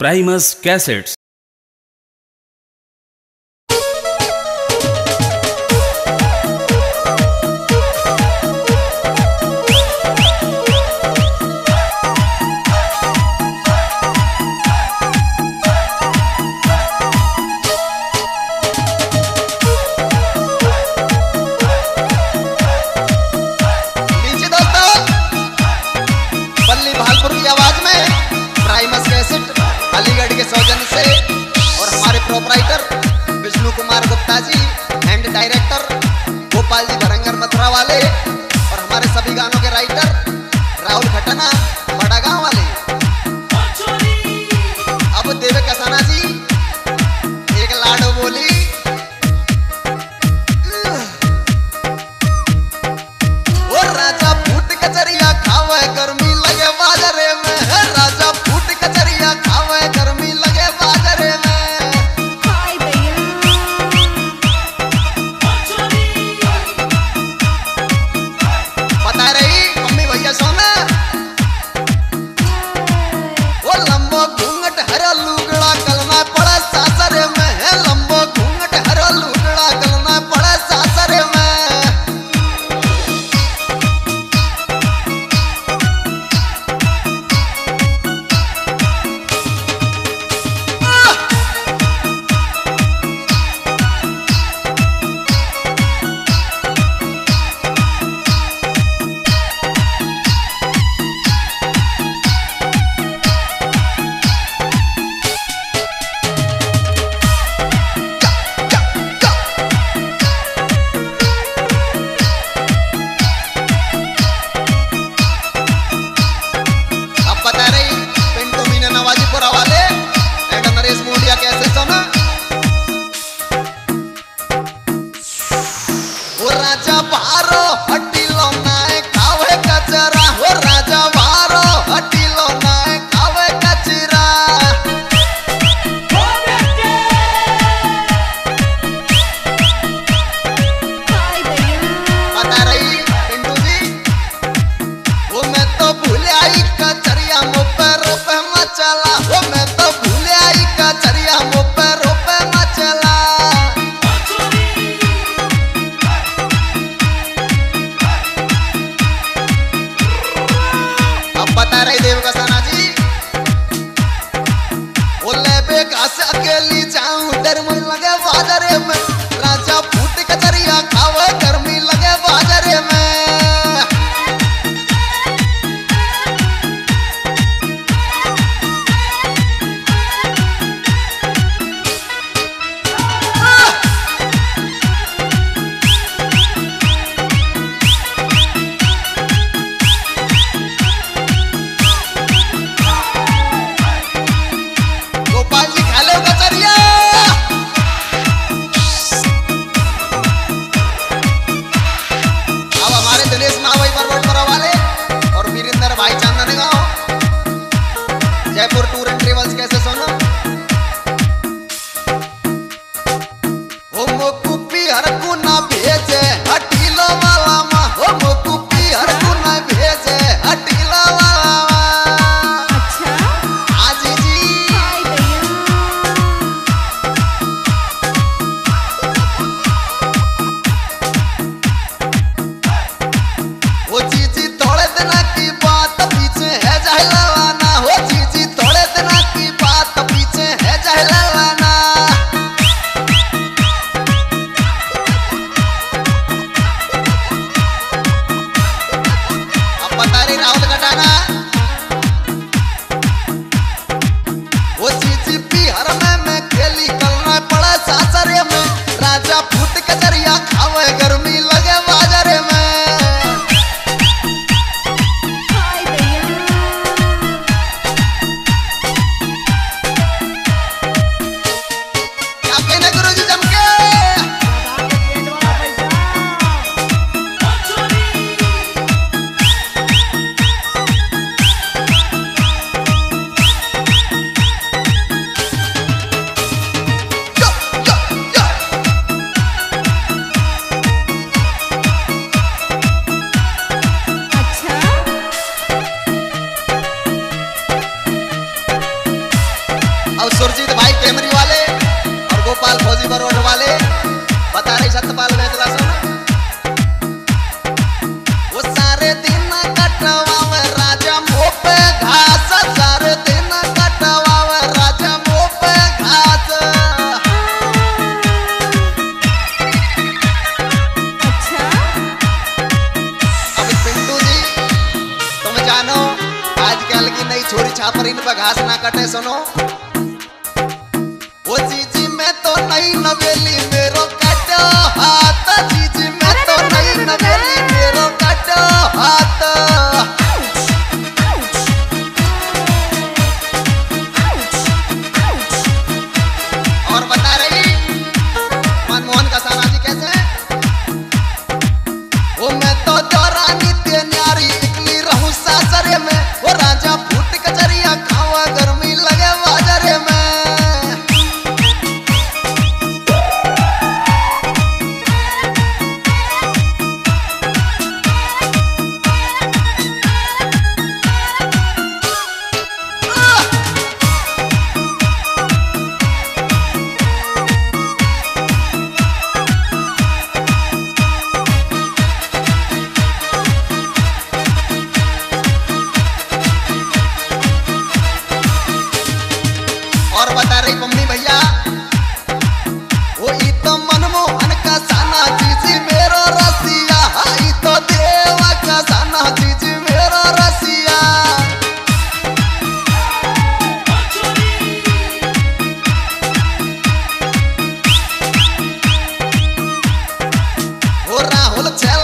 Primus Cassettes. ¡Arro! लगे बाजारे जानो। आजकल की नई छोरी छापरी पर घास ना कटे, सुनो। वो चीज़ में तो नई नवेली Well, I tell